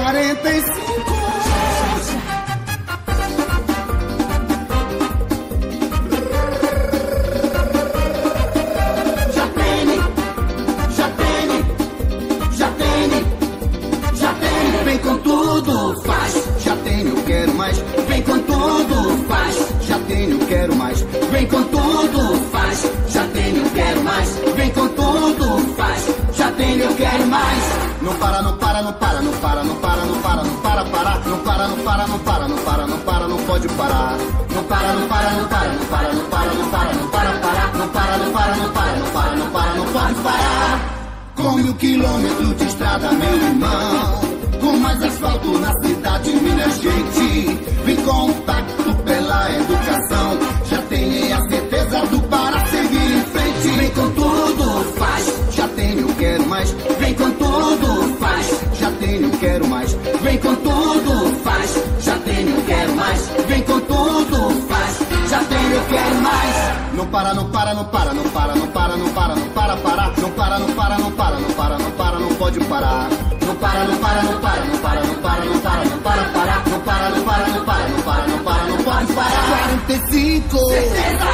45. Pode parar. Não para, não para, não para, não para, não para, não para, não para, parar. Não para, não para, não para, não para, não para, não pode parar. Com mil quilômetros de estrada, meu irmão. Com mais asfalto na cidade, minha gente. Vem com o pela educação. Já tenho a certeza do para seguir em frente. Vem com tudo, faz. Já tenho, quero mais. Vem com tudo, faz. Já tenho, quero mais. Vem com tudo, Não para, não para, não para, não para, não para, não para, não para, parar. Não para, não para, não para, não para, não para, não pode parar. Não para, não para, não para, não para, não para, não para, não para, parar. Não para, não para, não para, não para, não para, não pode parar. 45. Certeza.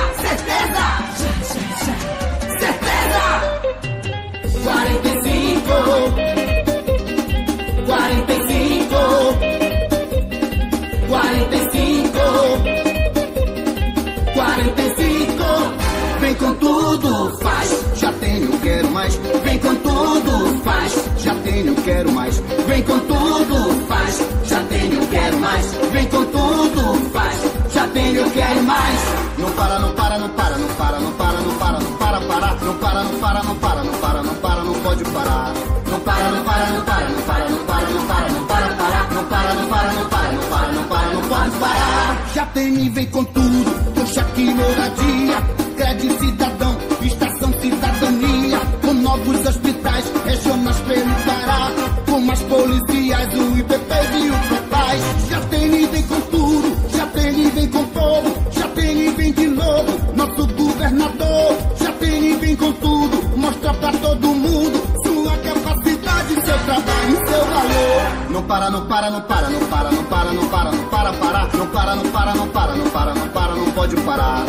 Quero mais. Não para, não para, não para, não para, não para, não para, não para, parar. Não para, não para, não para, não para, não para, não pode parar. Não para, não para, não para, não para, não para, não para, não para, parar. Não para, não para, não para, não para, não para, não pode parar. Já tem e vem com tudo, puxa aqui moradia, crédito cidadão, estação cidadania, com novos hospitais, regionais pelo Pará, com mais policiais, o IPP e o Propaz. Já tem e vem com tudo, já tem e vem com povo, já tem e vem de novo, nosso governador. Já tem e vem com tudo, mostra pra todo mundo sua capacidade, seu trabalho e seu valor. Não para, não para, não para, não para, não para, não para, não para, parar. Não para, não para, não para, não para, não para, não pode parar.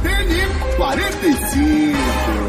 TN 45.